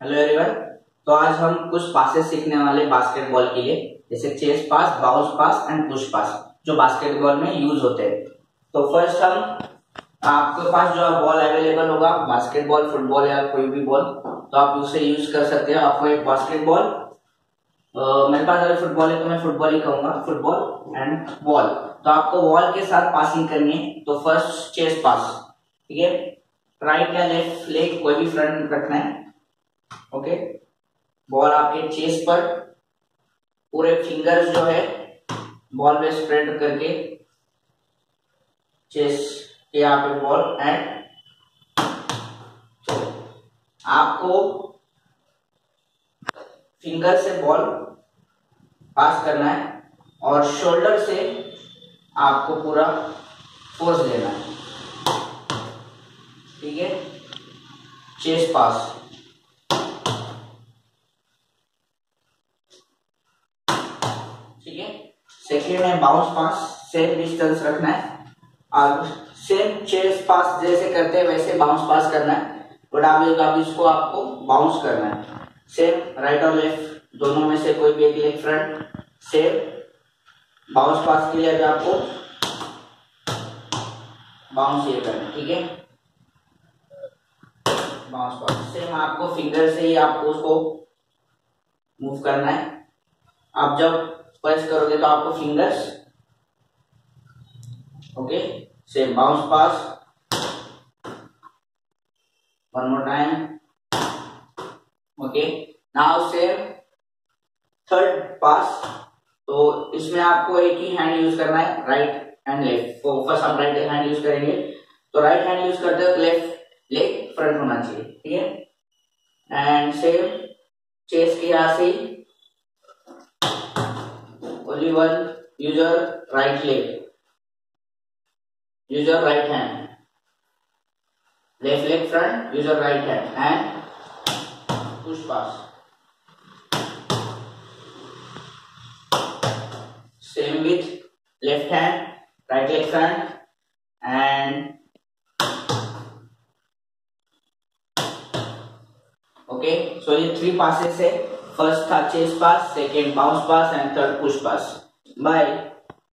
Hello everyone तो आज हम कुछ पासेस सीखने वाले बास्केटबॉल के लिए, जैसे chest pass bounce pass and push pass जो बास्केटबॉल में यूज़ होते हैं। तो फ़र्स्ट हम, आपके पास जो बॉल अवेलेबल होगा बास्केटबॉल फुटबॉल या कोई भी बॉल तो आप उसे यूज़ कर सकते हैं। आपको एक बास्केटबॉल मेरे पास अगर फुटबॉल है तो मैं फुटबॉल ही कहूँगा। फुटबॉल एंड बॉल तो आपको बॉल के साथ पासिंग करनी है तो फ़र्स्ट चेस पास ठीक है? राइट या लेफ़्ट लेग कोई भी फ्रंट रखना है ओके? बॉल आपके चेस्ट पर पूरे फिंगर्स जो है बॉल में स्प्रेड करके चेस्ट के यहाँ पे बॉल एंड आपको फिंगर से बॉल पास करना है और शोल्डर से आपको पूरा फोर्स देना है। ठीक है? चेस्ट पास ठीक है? सेकेंड है बाउंस पास सेम डिस्टेंस रखना है। और सेम चेस पास जैसे करते हैं, वैसे बाउंस पास करना है। बट आप इसको आपको बाउंस करना है। सेम राइट और लेफ़्ट दोनों में से कोई भी एक leg front same bounce pass के लिए आपको बाउंस ये करना ठीक है? बाउंस पास सेम आपको फिंगर से ही आपको उसको मूव करना है। आप जब प्रेस करोगे तो आपको fingers okay same bounce pass one more time okay now same third pass तो इसमें आपको एक ही हैंड यूज़ करना है राइट एंड लेफ़्ट तो फ़र्स्ट हम राइट हैंड यूज़ करेंगे. तो राइट हैंड यूज़ करते हो लेफ़्ट लेग फ्रंट होना चाहिए, ठीक है? एंड सेम चेस्ट के यहाँ से only one use your right leg use your right hand left leg front use your right hand and push pass same with left hand right leg front and okay so ये three passes है first था chest pass second bounce pass and third push pass bye